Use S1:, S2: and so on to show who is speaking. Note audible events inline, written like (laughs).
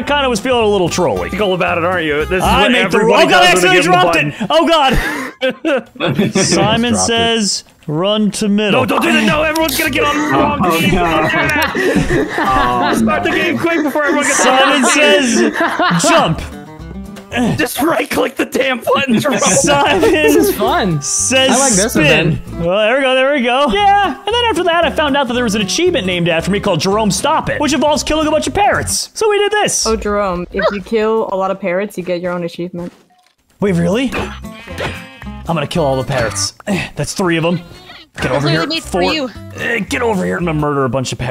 S1: I kind of was feeling a little trolly.
S2: All about it, aren't you? This is
S1: I
S2: what
S1: make the
S2: everybody
S1: oh, oh god, I
S2: does when they
S1: accidentally dropped it. Oh god. Simon
S3: Dropped it.
S1: says run to middle.
S2: No, don't do that. No, everyone's gonna get on the wrong
S3: Oh,
S2: team.
S3: no. (laughs)
S2: Start the game quick before everyone gets
S1: Simon says jump. (laughs)
S2: Just right click the damn button. (laughs)
S1: Simon
S4: This is fun.
S1: says
S4: I like this
S1: spin. Well, there we go, there we go. Yeah, and then after that, I found out that there was an achievement named after me called Jerome Stop It, which involves killing a bunch of parrots. So we did this.
S5: Oh, Jerome, if you kill a lot of parrots, you get your own achievement.
S1: Wait, really? I'm gonna kill all the parrots. (sighs) That's three of them. Get over
S6: Clearly
S1: here. Four. Eh, Get over here. I'm gonna murder a bunch of parrots.